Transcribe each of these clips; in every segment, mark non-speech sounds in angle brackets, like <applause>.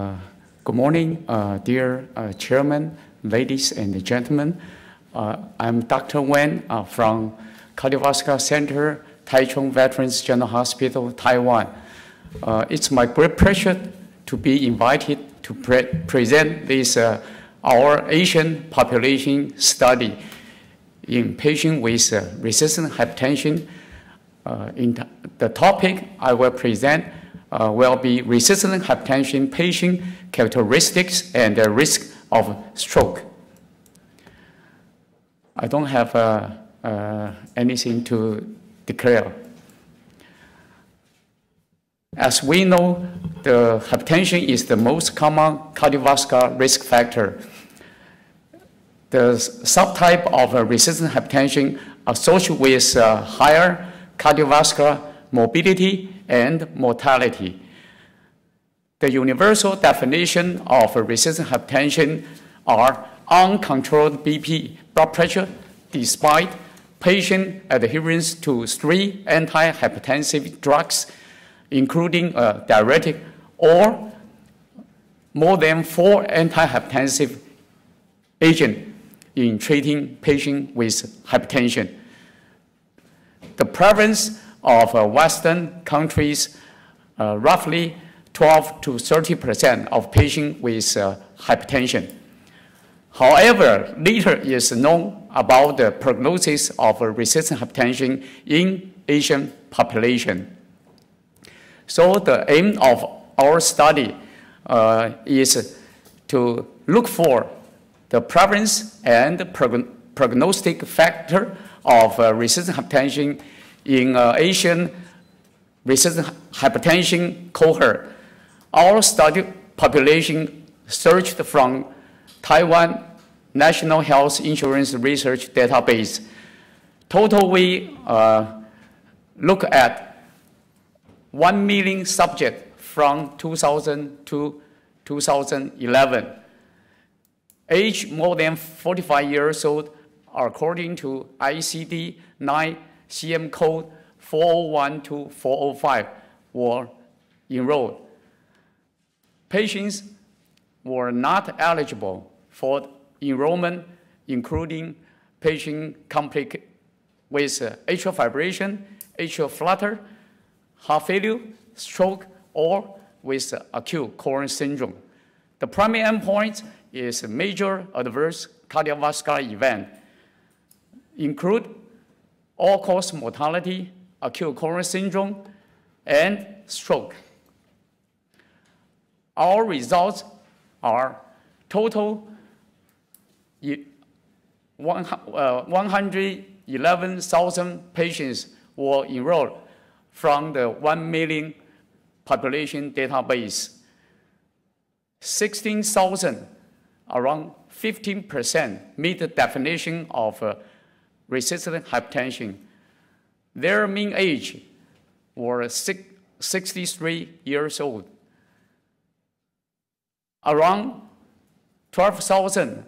Uh, good morning, uh, dear uh, Chairman, ladies and gentlemen. Uh, I'm Dr. Wang uh, from Cardiovascular Center, Taichung Veterans General Hospital, Taiwan. It's my great pleasure to be invited to pre present this our Asian population study in patients with resistant hypertension. in the topic I will present uh, will be resistant hypertension patient characteristics and the risk of stroke. I don't have uh, uh, anything to declare. As we know, the hypertension is the most common cardiovascular risk factor. The subtype of resistant hypertension associated with uh, higher cardiovascular morbidity and mortality. The universal definition of resistant hypertension are uncontrolled BP, blood pressure, despite patient adherence to three antihypertensive drugs, including a diuretic or more than four antihypertensive agents in treating patients with hypertension. The prevalence of uh, Western countries, uh, roughly 12 to 30 percent of patients with uh, hypertension. However, little is known about the prognosis of resistant hypertension in Asian population. So the aim of our study uh, is to look for the prevalence and prog prognostic factor of uh, resistant hypertension in uh, Asian resistant hypertension cohort. Our study population searched from Taiwan National Health Insurance Research Database. Total, we uh, look at 1 million subjects from 2000 to 2011. Age more than 45 years old, according to ICD-9 CM code 401 to 405 were enrolled. Patients were not eligible for enrollment, including patient with atrial fibrillation, atrial flutter, heart failure, stroke, or with acute coronary syndrome. The primary endpoint is major adverse cardiovascular event, include all-cause mortality, acute coronary syndrome, and stroke. Our results are total 111,000 uh, patients were enrolled from the 1 million population database. 16,000, around 15% meet the definition of uh, resistant hypertension. Their mean age was 63 years old. Around 12,000,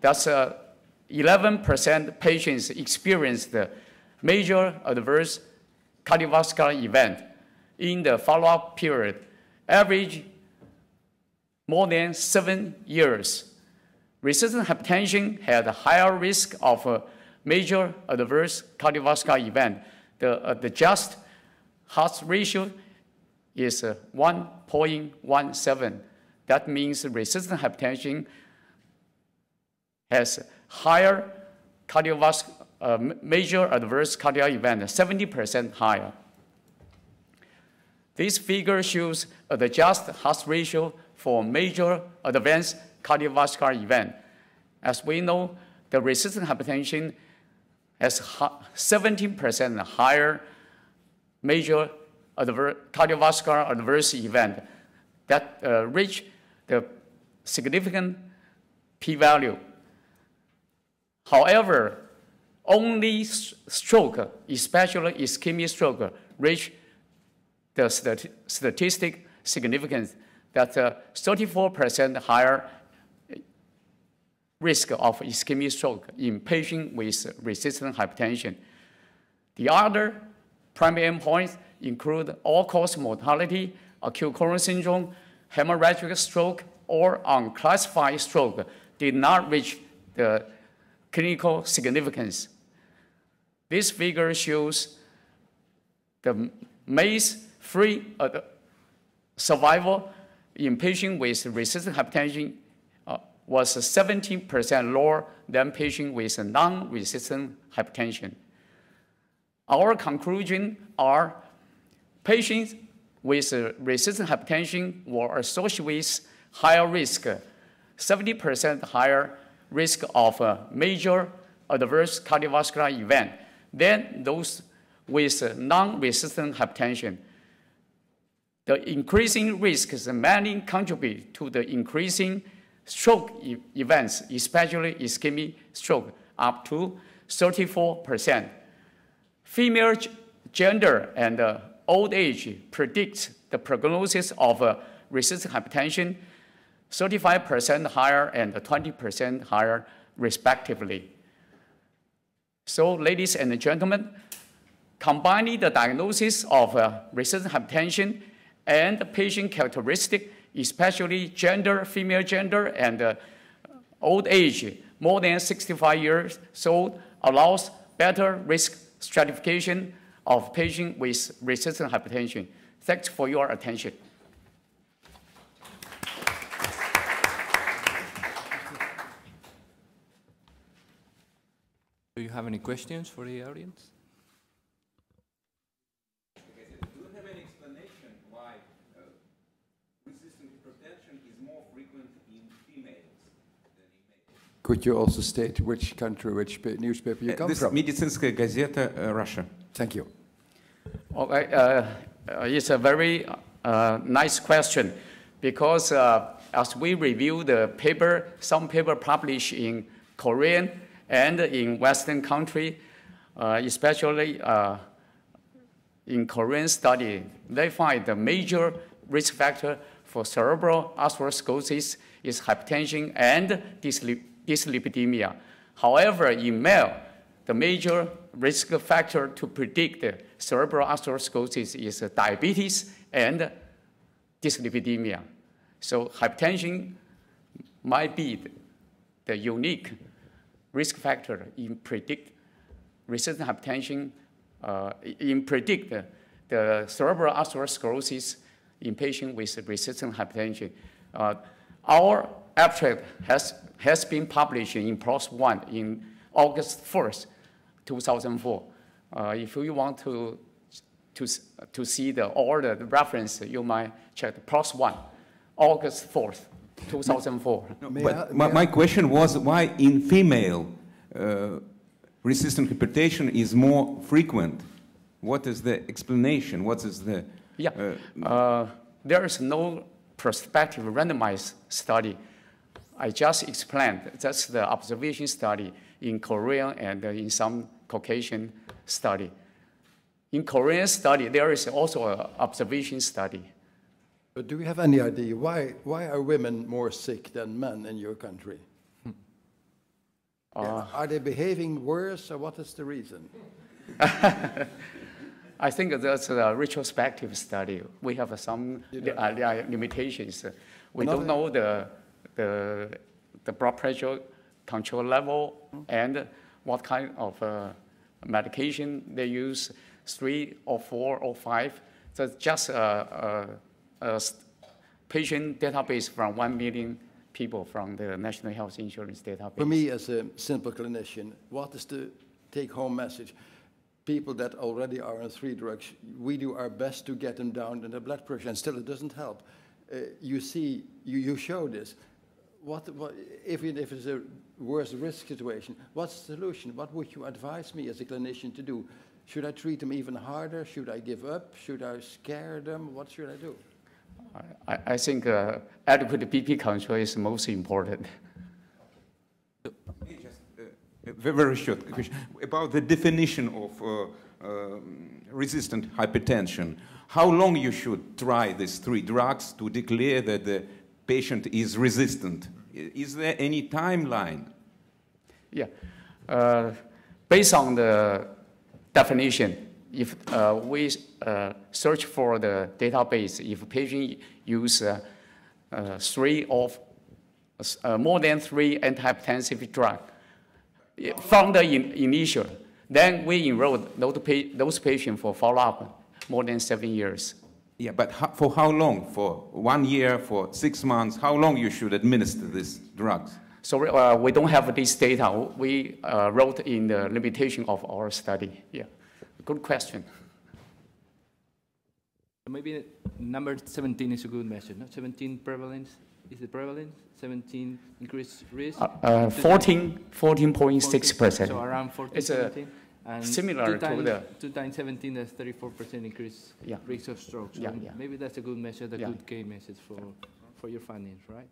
that's 11% uh, patients experienced major adverse cardiovascular event in the follow-up period, average more than seven years. Resistant hypertension had a higher risk of uh, major adverse cardiovascular event, the, uh, the just hazard ratio is uh, 1.17. That means resistant hypertension has higher cardiovascular, uh, major adverse cardiac event, 70% higher. This figure shows the just hazard ratio for major advanced cardiovascular event. As we know, the resistant hypertension has 17% higher major adver cardiovascular adverse event that uh, reach the significant p-value. However, only stroke, especially ischemic stroke, reach the statistic significance that 34% uh, higher risk of ischemic stroke in patients with resistant hypertension. The other primary endpoints include all-cause mortality, acute coronary syndrome, hemorrhagic stroke or unclassified stroke did not reach the clinical significance. This figure shows the MACE-free uh, survival in patients with resistant hypertension was 17% lower than patients with non-resistant hypertension. Our conclusion are patients with resistant hypertension were associated with higher risk, 70% higher risk of major adverse cardiovascular event than those with non-resistant hypertension. The increasing risks mainly contribute to the increasing stroke e events, especially ischemic stroke, up to 34%. Female gender and uh, old age predict the prognosis of uh, resistant hypertension 35% higher and 20% higher respectively. So ladies and gentlemen, combining the diagnosis of uh, resistant hypertension and patient characteristic, especially gender, female gender, and uh, old age, more than 65 years old, allows better risk stratification of patients with resistant hypertension. Thanks for your attention. Do you have any questions for the audience? Do you have any explanation why uh, resistant hypertension is more frequent in females than in males? Could you also state which country, which pa- newspaper you Uh, come This from? Медицинская газета uh, Russia. Thank you. Okay, uh, uh, it's a very uh, nice question because uh, as we review the paper, some paper published in Korean and in Western country, uh, especially uh, in Korean study, they find the major risk factor for cerebral atherosclerosis is hypertension and dyslipidemia. However, in male, the major risk factor to predict cerebral atherosclerosis is diabetes and dyslipidemia. So hypertension might be the unique risk factor in predict resistant hypertension, uh, in predict the, cerebral atherosclerosis in patients with resistant hypertension. Uh, our abstract has, has been published in PLOS One in August 1st, 2004. Uh, if you want to, to, to see the all the reference, you might check the PLOS One, August 4th, 2004. <laughs> May but I- my, I- my question was why in female uh, resistant hypertension is more frequent? What is the explanation? What is the Yeah, uh, uh, there is no prospective randomized study. I just explained, that's the observation study in Korea and uh, in some Caucasian study. In Korean study, there is also an observation study. But do we have any idea why, why are women more sick than men in your country? Yeah, are they behaving worse or what is the reason? <laughs> I think that's a retrospective study. We have some uh, limitations. We don't know the, the, the blood pressure control level and what kind of uh, medication they use, three or four or five. So it's just a, a, a patient database from one million people from the National Health Insurance database. For me, as a simple clinician, what is the take-home message? People that already are on three drugs, we do our best to get them down in their blood pressure, and still it doesn't help. Uh, you see, you, you show this. What, what, if, if it's a worse risk situation, what's the solution? What would you advise me as a clinician to do? Should I treat them even harder? Should I give up? Should I scare them? What should I do? I, I think uh, adequate BP control is most important. <laughs> Very, short question about the definition of uh, um, resistant hypertension. How long you should try these three drugs to declare that the patient is resistant? Is there any timeline? Yeah. Uh, based on the definition, if uh, we uh, search for the database, if patient use uh, uh, three of, more than three antihypertensive drug yeah, from the in- initial. Then we enrolled those, pa- those patients for follow-up more than seven years. Yeah, but ho- for how long? For one year, for six months? How long you should administer these drugs? So uh, we don't have this data. We uh, wrote in the limitation of our study. Yeah, good question. Maybe number 17 is a good measure, no? 17 prevalence, is the prevalence? 17 increased risk? Uh, uh, 14, 14.6%. So around 14, It's a 17? And similar two to the- Two times 17, that's 34% increase Yeah. risk of stroke. So Yeah, yeah. maybe that's a good measure, a Yeah. good key message for, for your findings, right?